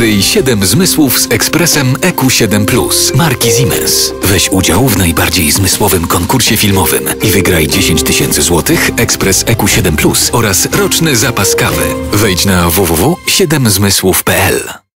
Odkryj 7 zmysłów z ekspresem EQ7 Plus marki Siemens. Weź udział w najbardziej zmysłowym konkursie filmowym i wygraj 10 tysięcy złotych, ekspres EQ7 Plus oraz roczny zapas kawy. Wejdź na www.7zmysłów.pl